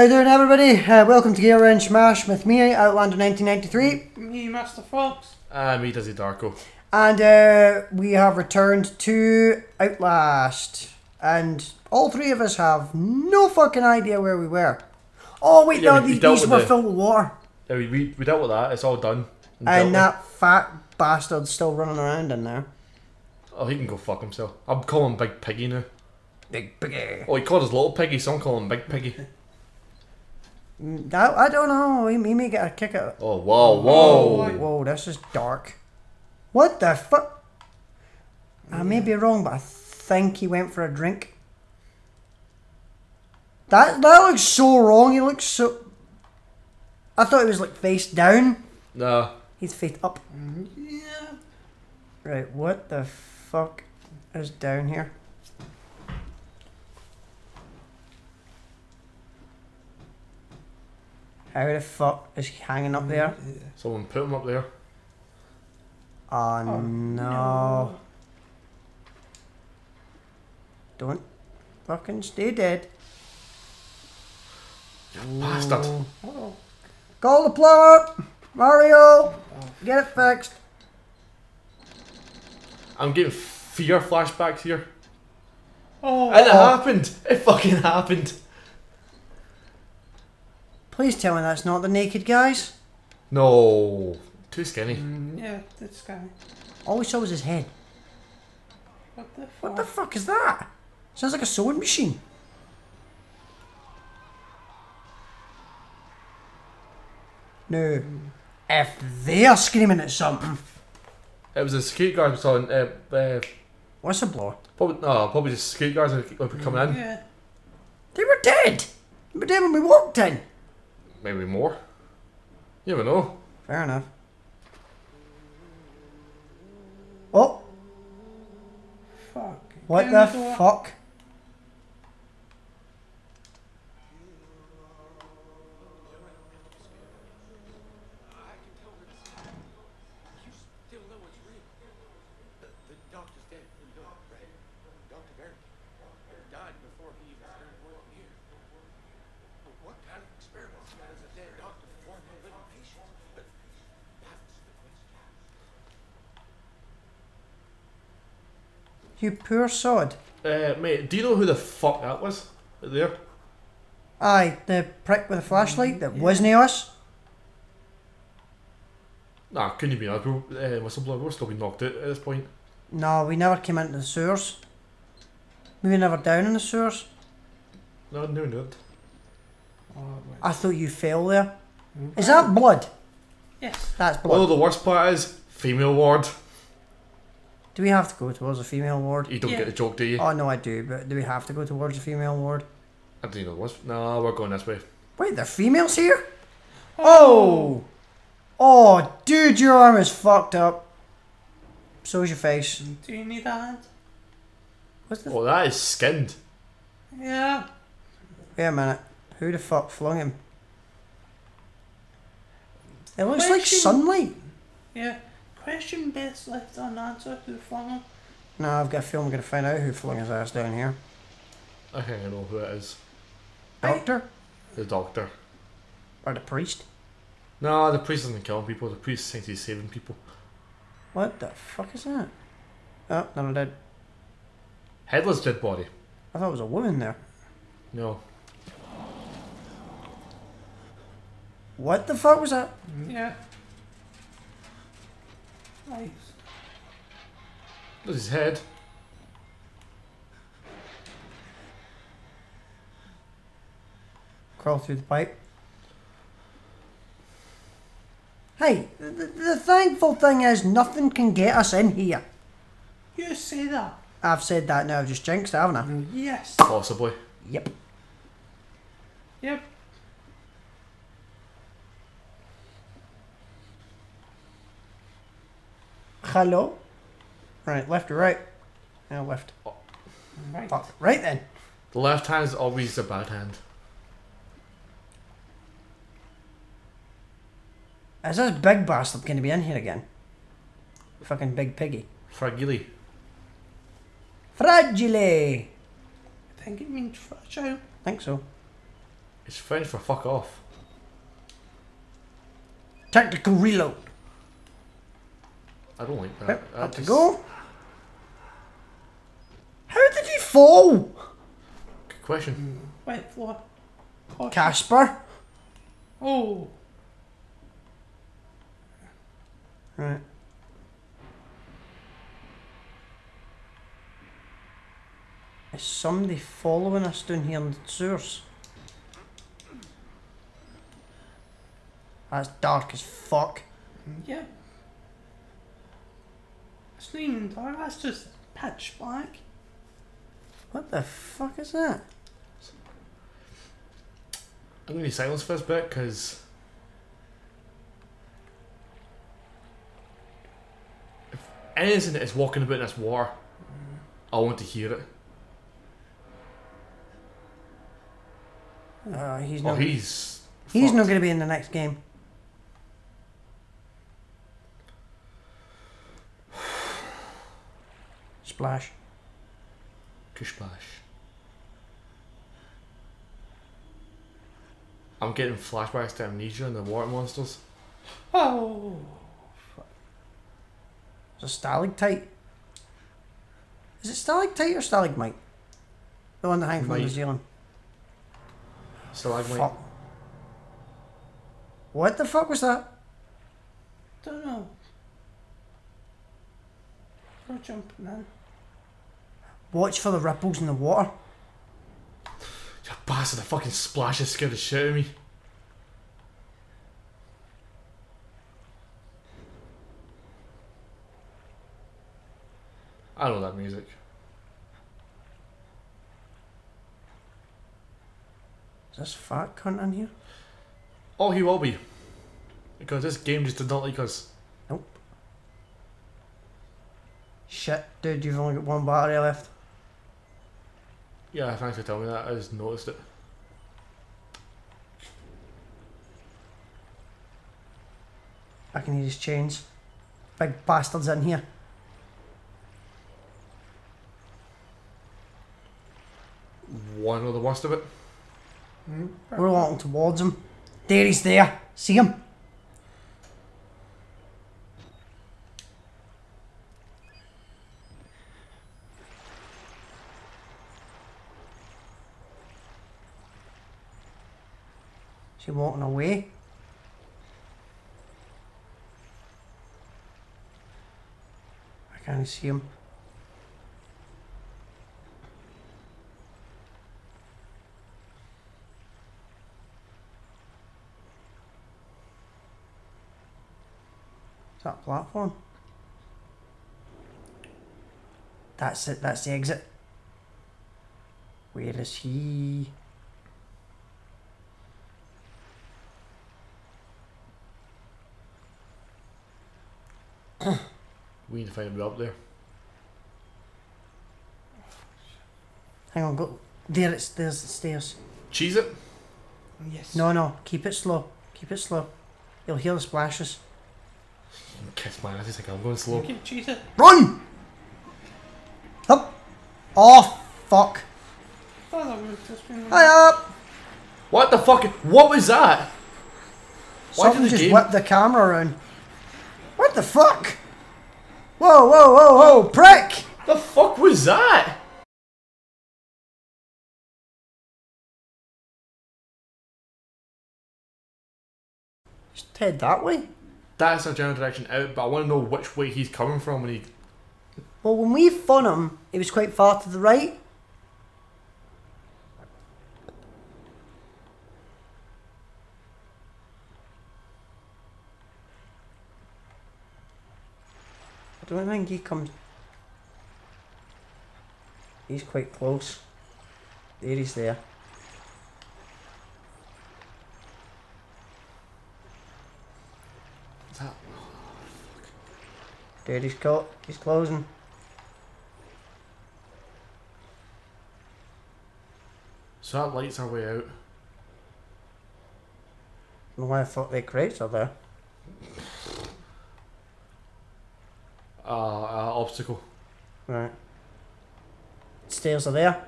How you doing, everybody? Uh, welcome to Gear Wrench Smash with me, Outlander 1993, Me, Master Fox. Ah, me, Dizzy Darko. and uh, we have returned to Outlast. And all three of us have no fucking idea where we were. Oh wait, Yeah, no, we- we these, dealt these were the- filled with water, Yeah, we, we, we dealt with that. It's all done. and dealt that fat bastard's still running around in there. Oh, he can go fuck himself. I'm calling him Big Piggy now. Big piggy. Oh, he called us Little Piggy, so I'm calling him Big Piggy. I, I don't know. He, he may get a kick out. Oh, oh, whoa, whoa. Whoa, this is dark. What the fuck? I may be wrong, but I think he went for a drink. That that looks so wrong. He looks so. I thought he was like face down. No. He's face up. Mm-hmm. Yeah. Right, what the fuck is down here? How the fuck is he hanging up there? Someone put him up there. Oh, oh no. no. Don't fucking stay dead. You Bastard. Oh, Call the plumber! Mario! Get it fixed. I'm getting fear flashbacks here. oh, And it happened. It fucking happened. Please tell me that's not the naked guys. No. Too skinny. mm, yeah, this guy. All we saw was his head. What the fuck? What the fuck is that? Sounds like a sewing machine. No. If they're screaming at something, It was a security guard was on. Uh, uh, whistleblower. probably, no, probably just security guards that were coming in. Yeah. They were dead. They were dead when we walked in. Maybe more. You never know. Fair enough. Oh, Fuck. what Get the in door. fuck? still know it's real. The, the doctor's dead. You know, right? Dr. Barrett died before he even started working here. But what kind of experiments does a dead doctor perform on living patients? But that's the question. You poor sod. Uh, mate, do you know who the fuck that was? There? Aye, the prick with the flashlight that wasn't us. Nah, couldn't be us. We're, uh, whistleblower, we're still being knocked out at this point. No, we never came into the sewers. We were never down in the sewers. No, no, no. Oh. I thought you fell there. Is that blood? Yes. That's blood. Although the worst part is, female ward. Do we have to go towards a female ward? You don't Yeah. get the joke, do you? Oh no, I do, but do we have to go towards a female ward? I didn't know there was. No, we're going this way. Wait, there are females here? Oh! Oh, oh dude, your arm is fucked up. So is your face. Do you need a hand? What's the? Oh, that is skinned. Yeah. Wait a minute. Who the fuck flung him? It looks like Question. sunlight. Yeah. Question best left unanswered. Who flung him? No, I've got a feeling we're gonna find out who flung his ass down here. I think I know who it is. Doctor The doctor. or the priest? No, the priest isn't killing people. The priest thinks he's saving people. What the fuck is that? Oh, no, I did. Headless dead body. I thought it was a woman there. No. What the fuck was that? Yeah. Nice. That's his head. Crawl through the pipe. Hey, the, the, the thankful thing is nothing can get us in here. You say that. I've said that now, I've just jinxed it, haven't I? Yes. Possibly. Yep. Yep. Hello? Right, left or right? No, left. Right. Fuck. Right then. The left hand is always the bad hand. Is this big bastard going to be in here again? Fucking big piggy. Fragile. Fragile! I think it means fragile. think so. It's French for fuck off. Tactical reload. I don't like that. Yep, That Had to go. How did he fall? Good question. Wet floor. Caution. Casper. Oh. Right. Is somebody following us down here in the sewers? That's dark as fuck. Yeah. That's just patch black. What the fuck is that? I'm gonna be silence for this bit because if anything that is walking about in this war, I want to hear it. Uh, he's Oh, not. he's he's fucked. not going to be in the next game. Splash. Kishplash. I'm getting flashbacks to amnesia and the water monsters. Oh. It's a stalactite. Is it stalactite or stalagmite? The one that hangs from New Mite. Zealand. Stalagmite. Fuck. What the fuck was that? Don't know. We're jumping in. Watch for the ripples in the water. You bastard, the fucking splashes scared the shit out of me. I know that music. Is this fat cunt in here? Oh, he will be. Because this game just did not like us. Nope. Shit, dude, you've only got one battery left. Yeah, thanks for telling me that. I just noticed it. I can hear his chains. Big bastards in here. One of the worst of it. Hmm. We're walking towards him. There he's there. See him? Is he walking away? I can't see him. Is that platform? That's it, that's the exit. Where is he? We need to find a way up there. Hang on, go. There it's there's the stairs. Cheese it. Yes. No, no, keep it slow. Keep it slow. You'll hear the splashes. Kiss my ass, like, I'm going slow. Okay, cheese it. Run! Up! Oh, fuck. thought that was just been. Hi up! What the fuck? What was that? Why did Something the just game- whipped the camera around. What the fuck? Whoa, whoa, whoa, whoa, prick! The fuck was that? Just head that way. That's a general direction out, but I want to know which way he's coming from when he. Well, when we fun him, he was quite far to the right. I don't think he comes. He's quite close. There he's there. Is that? Oh, Dude, he's caught. He's closing. So that lights our way out. I don't know why I thought the crates are there. Uh, uh, obstacle. Right. Stairs are there.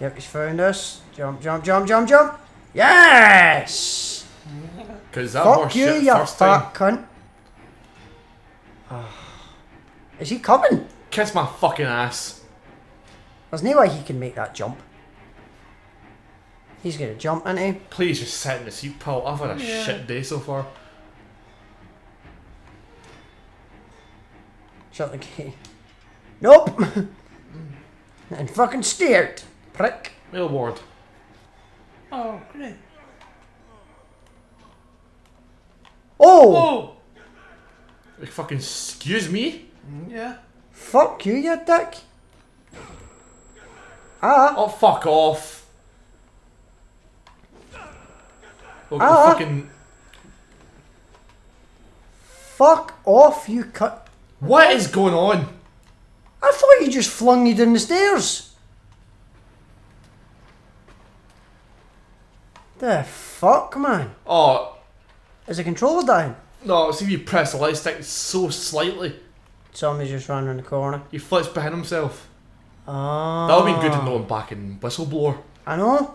Yep, he's found us. Jump, jump, jump, jump, jump. Yes! Because that Fuck you, shit you first time. fat cunt. Is he coming? Kiss my fucking ass. There's no way he can make that jump. He's gonna jump, isn't he? Please just sit in the seat, pal. I've had a Yeah. shit day so far. Shut the key. Nope! and fucking steered. Prick. Male ward. Oh, great. Oh! Oh! Like, fucking excuse me? Yeah. Fuck you, you dick. Ah. Oh, fuck off. Oh, Ah. fucking. Fuck off, you cut. What is going on? I thought you just flung you down the stairs. The fuck, man? Oh, Is the controller down? no, see if you press the light stick so slightly, Somebody's just running in the corner. he flips behind himself. Ah. That would be good to know him back in Whistleblower. I know.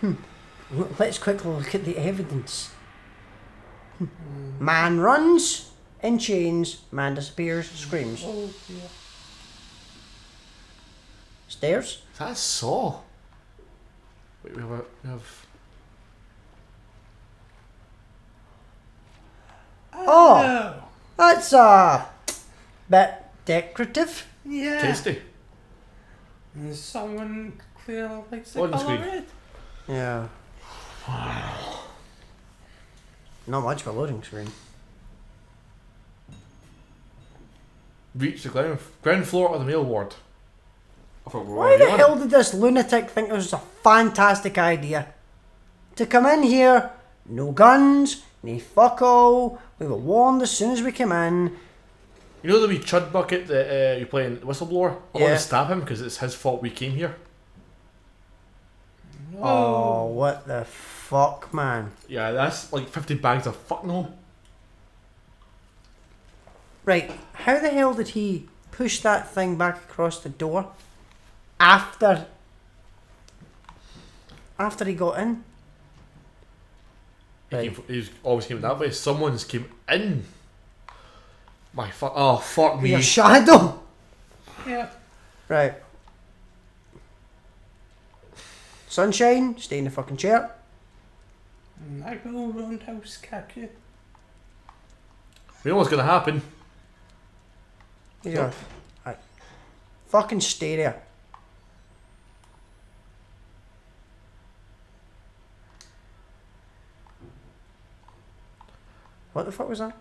Hmm. Let's quickly look at the evidence. Hmm. Man runs in chains. Man disappears. Screams. Oh, dear. Stairs. Is that a saw? Wait, we have a, we have. Oh. That's a bit decorative. Yeah. Tasty. And someone clearly likes the Orange colour screen. red. Yeah. Not much of a loading screen. Reach the ground, ground floor of the male ward. I thought we were Why the hell did this lunatic think it was a fantastic idea? To come in here, no guns, no fuck all. We were warned as soon as we came in. You know the wee chud bucket that uh, you're playing Whistleblower? I want to stab him because it's his fault we came here. Oh, oh, what the fuck, man. Yeah, that's like 50 bags of fuck no. Right, how the hell did he push that thing back across the door after after he got in? He Right. came, he's always came that way. Someone's came in. My fuck. Oh, fuck me. Your shadow. Yeah. Right. Sunshine, stay in the fucking chair. And I go roundhouse kick you. We know what's going to happen. He's got right. Fucking stay there. What the fuck was that?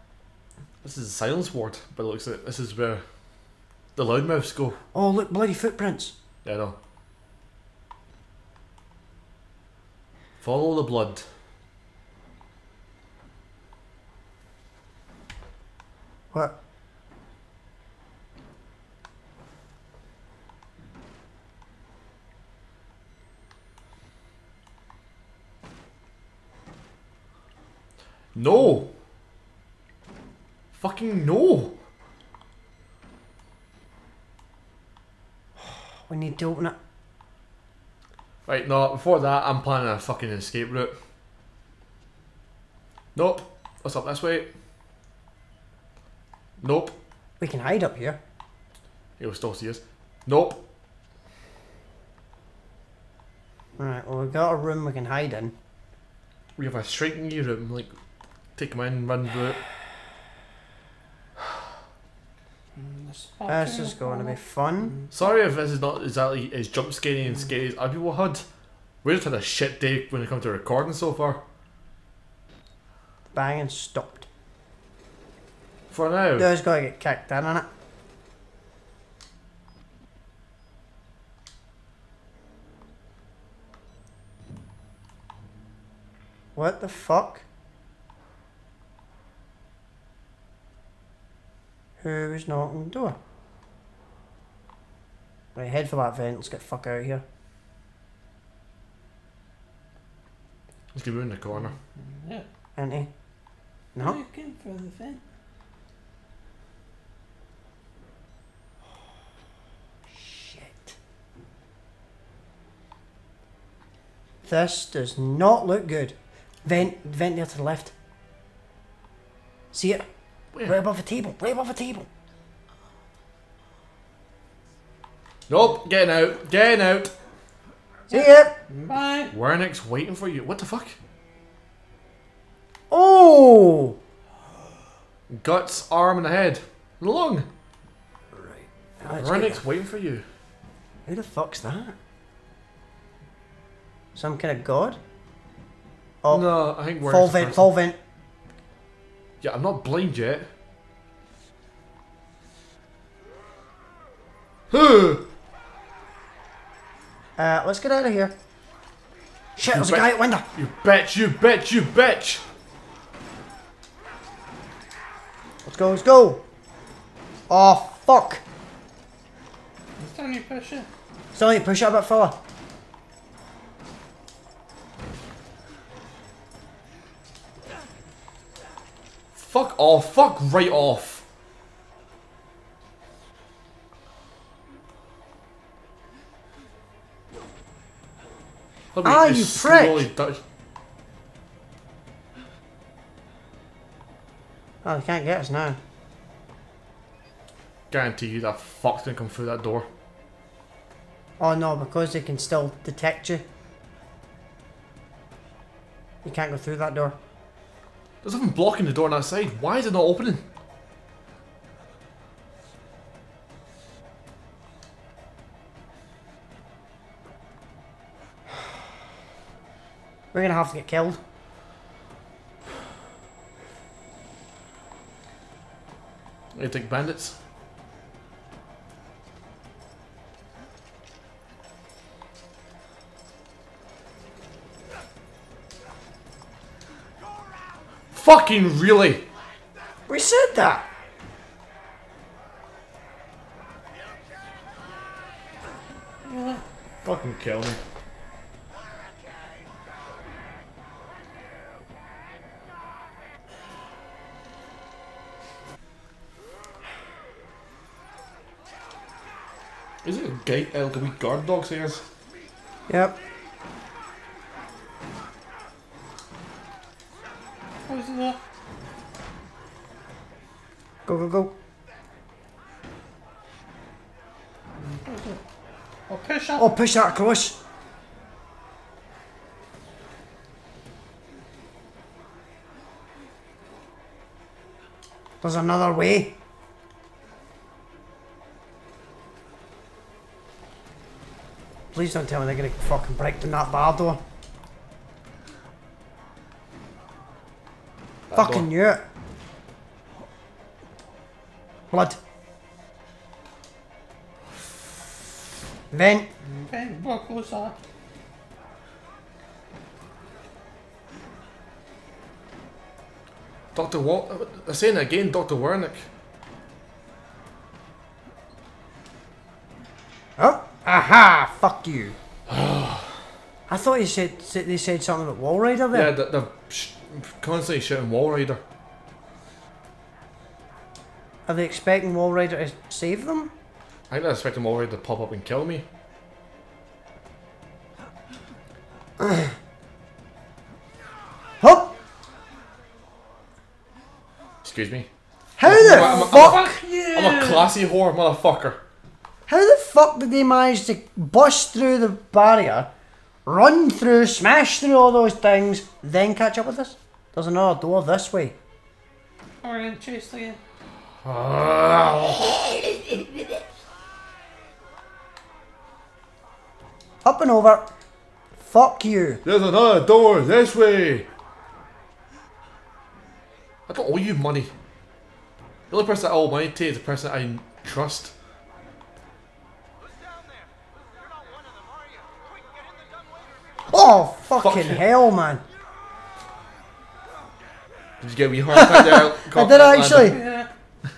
This is the silence ward, but it looks like this is where the loudmouths go. Oh, look, bloody footprints. Yeah, I know. Follow the blood. What? No! Fucking no! We need to open it. Right, no, before that, I'm planning a fucking escape route. Nope. What's up this way? Nope. We can hide up here. He'll still see us. Nope. Alright, well, we've got a room we can hide in. We have a shrinking room, like, take him in, run through it. And the This is going to be fun. Mm. Sorry if this is not exactly as jump scary and mm. scary as other people had. We just had a shit day when it comes to recording so far. Banging stopped. For now. There's got to get kicked in, innit? What the fuck? Who is knocking the door. Right, head for that vent, let's get fuck out of here. Let's go in the corner. Mm, yeah. Ain't he? No? Looking for the vent. Shit. This does not look good. Vent, vent there to the left. See it? Where? Right above the table. Right above the table. Nope, getting out, getting out. See it? Bye. Wernick's waiting for you. What the fuck? Oh! Guts, arm, and a head. Lung. Let's Wernick's waiting for you. Who the fuck's that? Some kind of god? Oh, No, I think Wernick's full vent, person. full vent. Yeah, I'm not blind yet. Huh. Uh, let's get out of here. Shit, there's a guy at window. You bitch, you bitch, you bitch! Let's go, let's go. Oh, fuck. Still need push it. Still need to push it a bit further. Fuck off, fuck right off. Ah, you prick. Oh, they can't get us now. Guarantee you that fuck's gonna come through that door. Oh no, because they can still detect you. You can't go through that door. There's nothing blocking the door on that side. Why is it not opening? We're gonna have to get killed. You take bandits. Fucking really? We said that. Fucking kill me. Is it a gate? Can we guard dogs here? Yep. What is that? Go, go, go. Oh, push up. Oh, push that across. There's another way. Please don't tell me they're gonna fucking break down that bar door. fucking door. knew it. Blood. Vent. Okay, we're closer. Dr. Walt. They're uh, saying it again, Dr. Wernick. Oh, aha! Fuck you. I thought you said said- they said something about Walrider there. Yeah, they're, they're sh- constantly shouting Walrider. Are they expecting Walrider to save them? I think they're expecting already to pop up and kill me. Hup! Excuse me. How the I'm a- fuck? I'm a classy whore, motherfucker. How the fuck did they manage to bust through the barrier, run through, smash through all those things, then catch up with us? There's another door this way. We're getting chased again. Up and over. Fuck you. There's another door this way. I don't owe you money. The only person I owe money to is the person I trust. Who's down there? You're not one of them, are you? Quick, get in the dumbwaiter. Oh, fucking you. hell, man. Did you get a wee heart attack there? I did actually. Yeah. I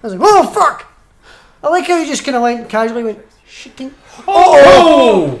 was like, oh, fuck! I like how you just kind of went casually went, shitting. Oh! oh!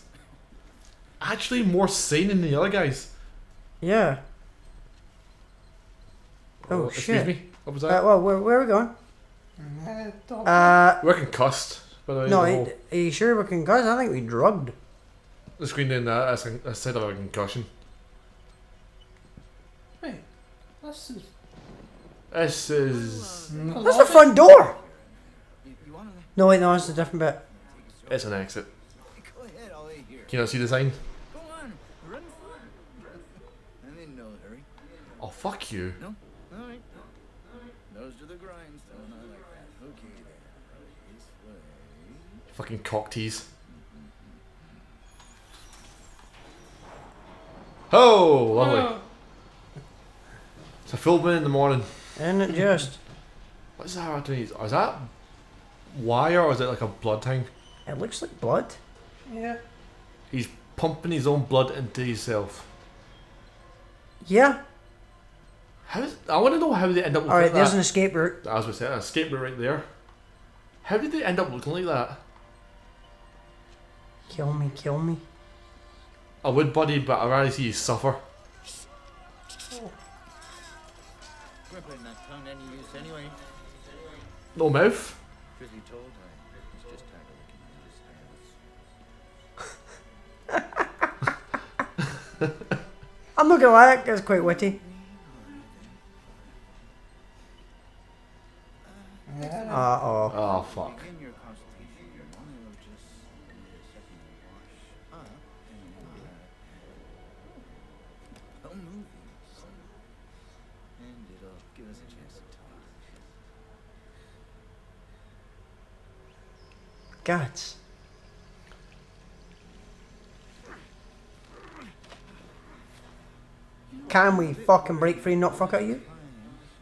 actually more sane than the other guys. Yeah. Oh, excuse shit. me. What was Uh, that? well, where, where are we going? Uh, dog. Uh, We're concussed. By the way. no, the, are whole- are you sure we're concussed? I think we drugged. the screen doing that as a, a side of a concussion. Wait, this is. This is. That's the front door! You, you wanna No, wait, no, it's a different bit. It's an exit. go ahead, I'll wait here. Can you not see the sign? Go on, run for it. I'm in no hurry. Oh fuck you. No? Alright. Nose to the grindstone, I like that. Okay then. This way. Fucking cock tease. Oh, lovely. Oh, It's a full moon in the morning. Isn't it just? What's that underneath? Oh, is that wire or is it like a blood thing? It looks like blood. yeah. He's pumping his own blood into himself. Yeah. How? Is, I want to know how they end up looking Alright, like there's that. an escape route. As we said, an escape route right there. How did they end up looking like that? Kill me, kill me. I would, buddy, but I'd rather see you suffer. Gripping that tongue any use anyway. No mouth. Truth be told, I was just tired of licking his scales. I'm not gonna lie, it's quite witty. Guts. Can we fucking break free and not fuck out you? Time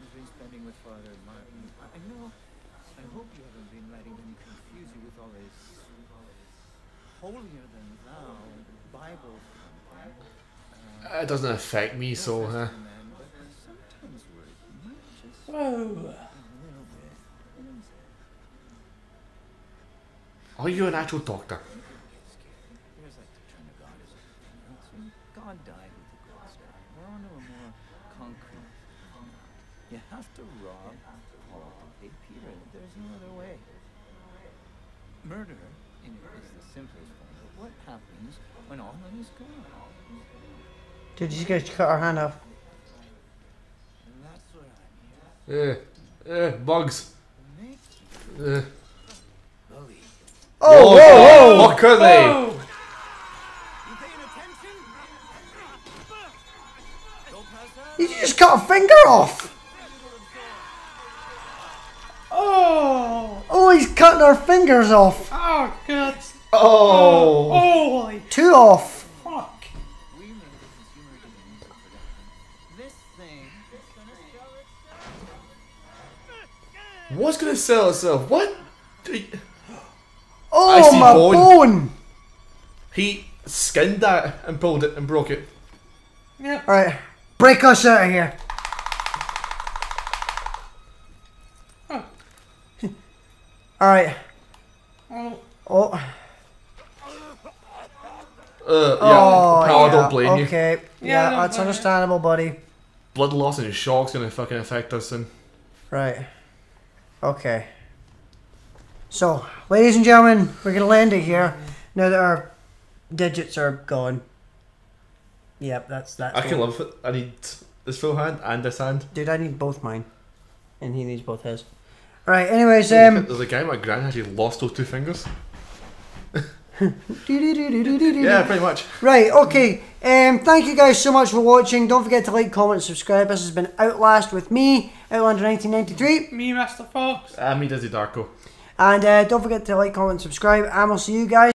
you've been spending with Father Martin. I Are you an actual doctor? There's like to turn to God you know, so God died with the gospel. We're on a more concrete. You have to rob Paul to pay Peter. There's no other way. Murder in- is the simplest form, but what happens when all is gone? Dude, you guys cut our hand off. And that's what I'm here Eh, eh, bugs. Eh. Believe. Oh, whoa, whoa! Fuck are they? Oh, You paying attention? Don't pass that. You just cut a finger off! oh, Oh, he's cutting our fingers off! oh, God. Oh. oh. Holy Two off! fuck. We made the consumer games of production. This thing is gonna sell itself. What's gonna sell itself? What? Oh, I see my bone. bone! He skinned that and pulled it and broke it. Yeah. Alright, break us out of here. Alright. Oh, Oh, Uh, yeah, oh, pal, I don't blame you. Okay, Yeah, yeah, I that's blame you. understandable, buddy. Blood loss and shock's gonna fucking affect us and Right. Okay. So, ladies and gentlemen, we're gonna land it here now that our digits are gone. Yep, that's that. I can all. live with it. I need this full hand and this hand. Dude, I need both mine, and he needs both his. All right. Anyways, um. There's a guy my gran actually lost those two fingers. Yeah, pretty much. Right, okay. Um, thank you guys so much for watching. Don't forget to like, comment, subscribe. This has been Outlast with me, Outlander 1993. me, Master Fox. Uh, me, Dizzy Darko. And uh, don't forget to like, comment, subscribe. And we'll see you guys.